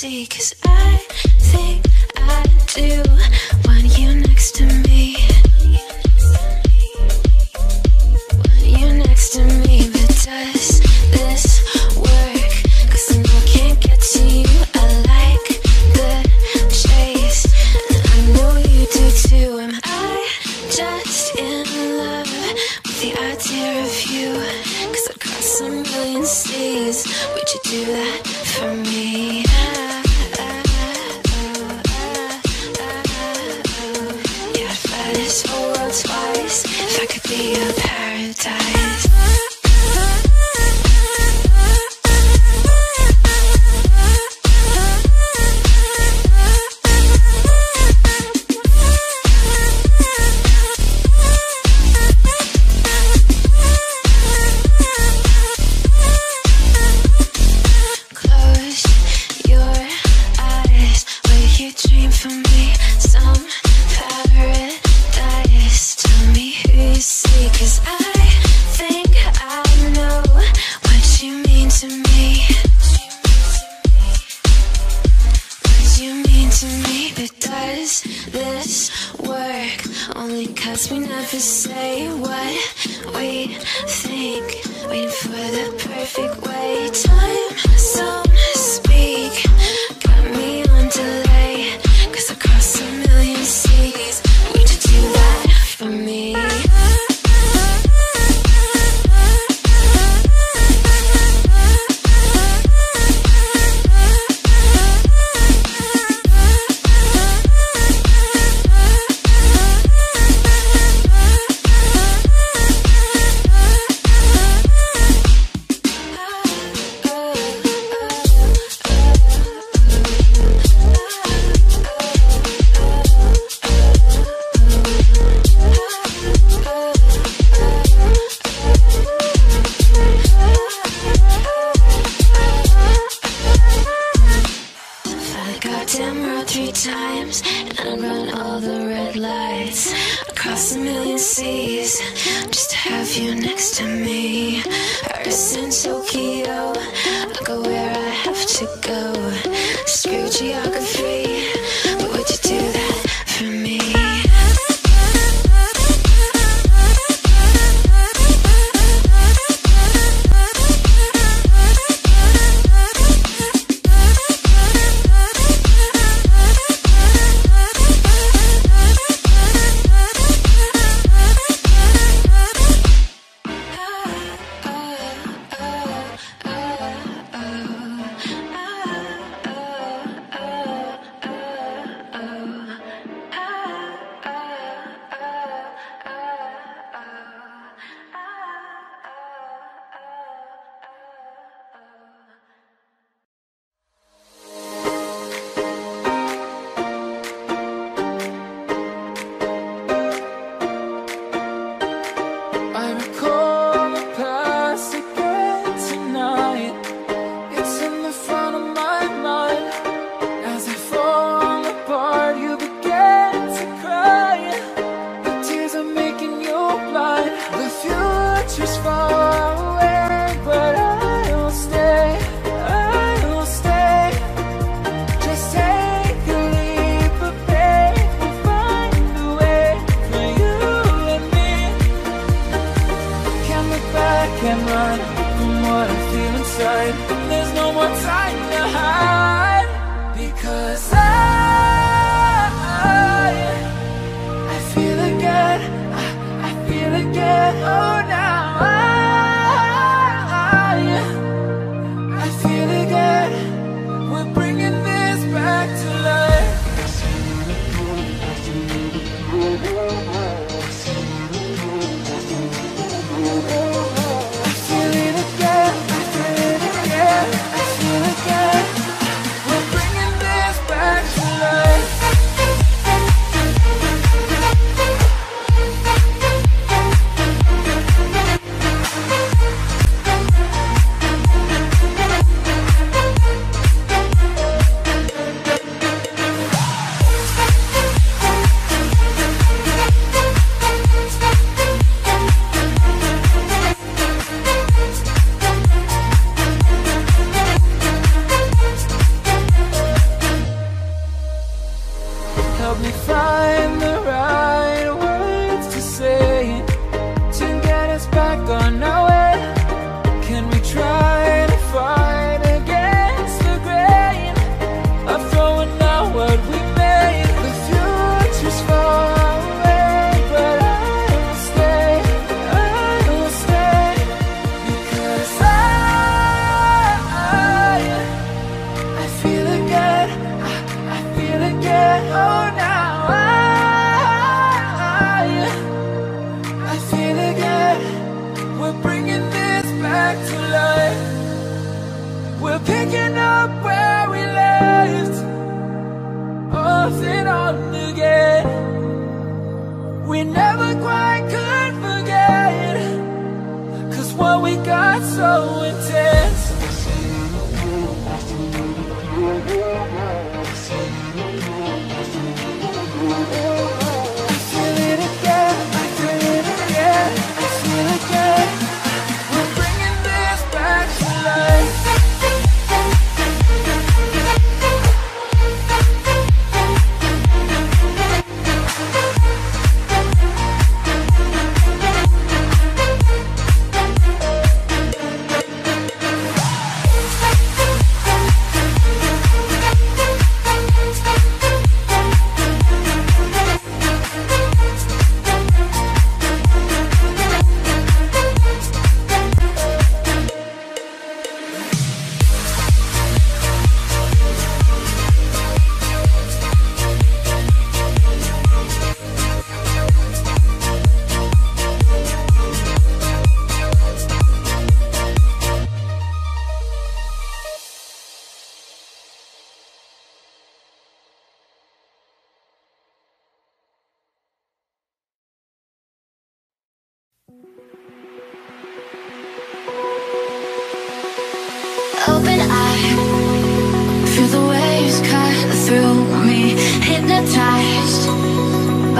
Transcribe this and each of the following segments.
see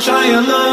try and love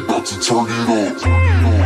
You're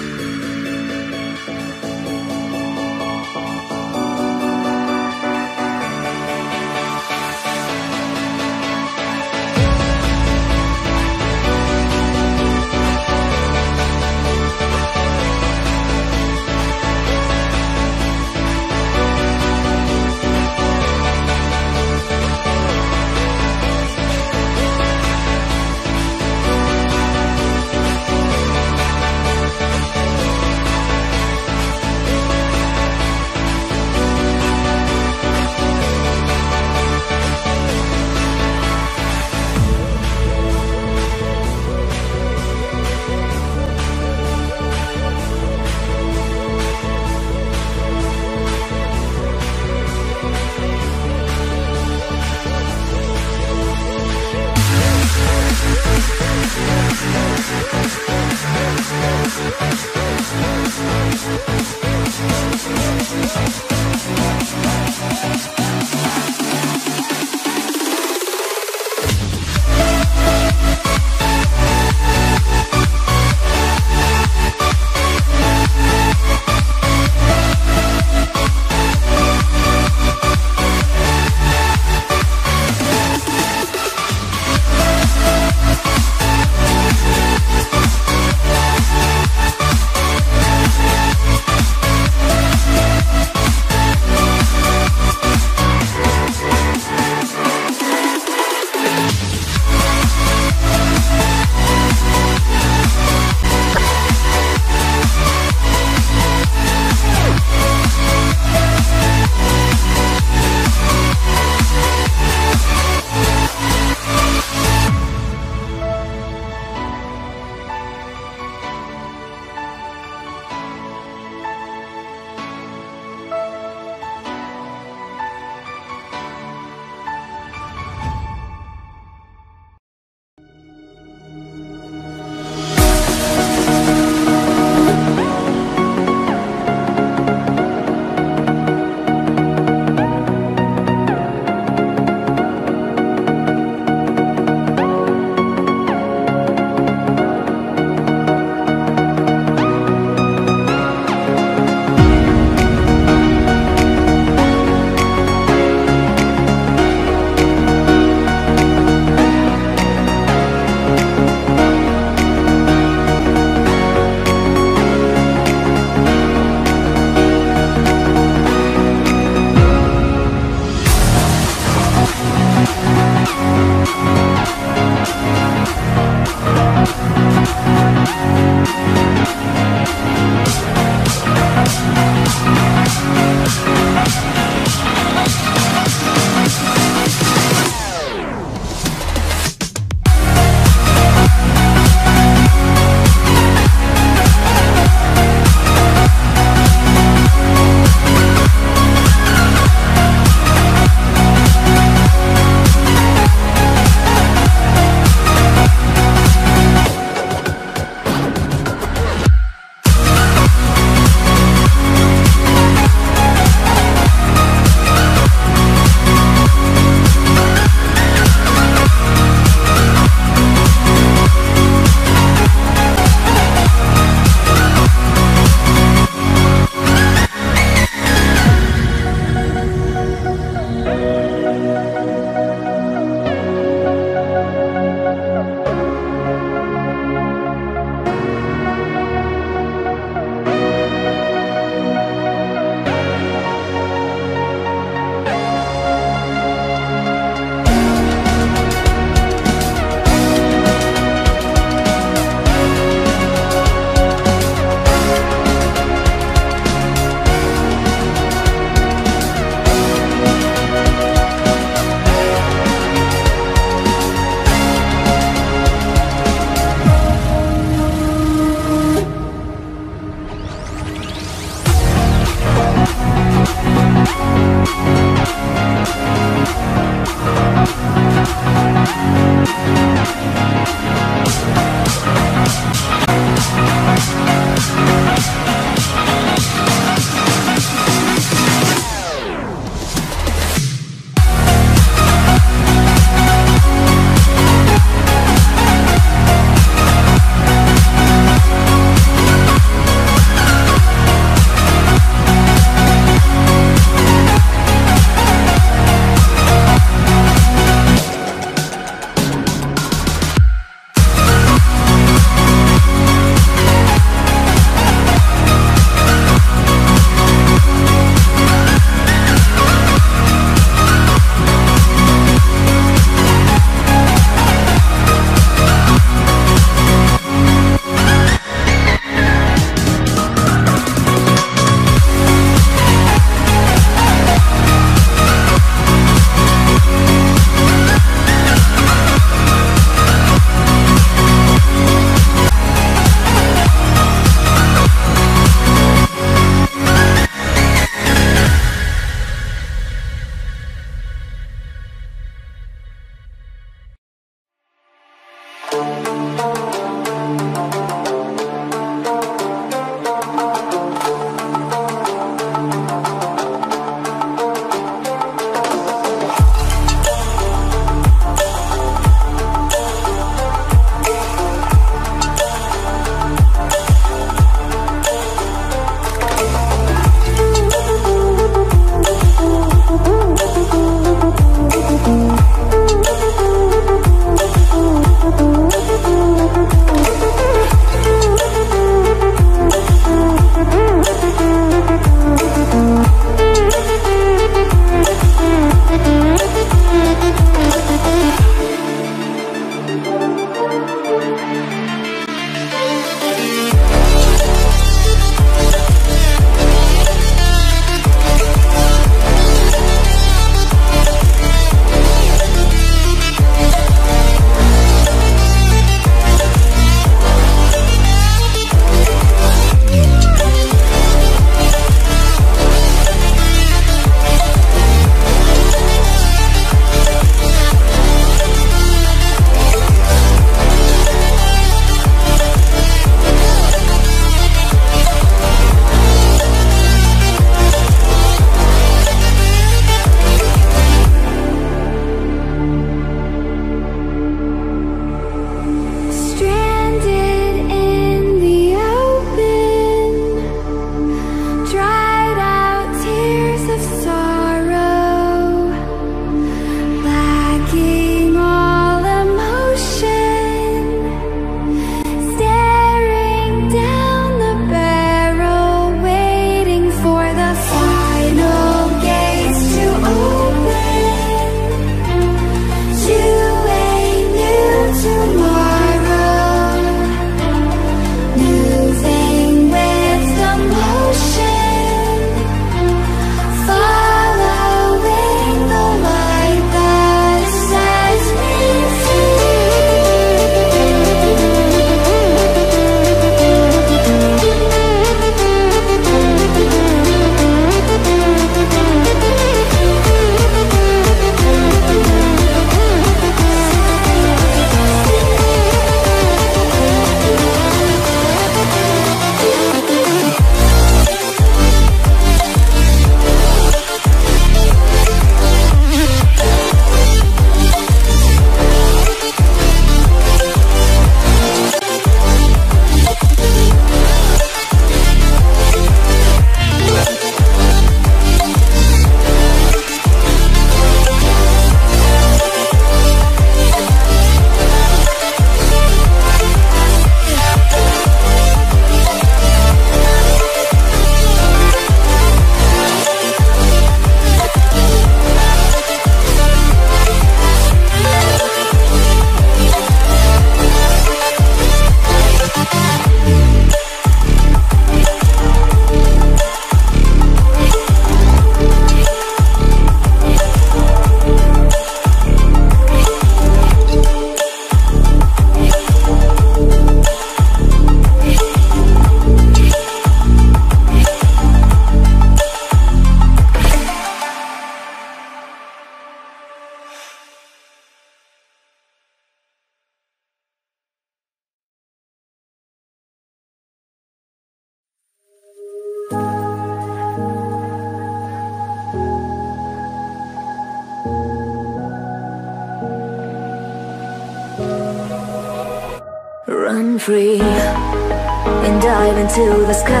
into the sky.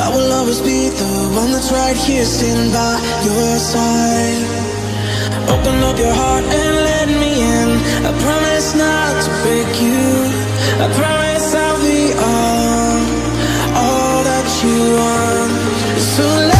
I will always be the one that's right here standing by your side. Open up your heart and let me in. I promise not to break you. I promise I'll be all, all that you want. So let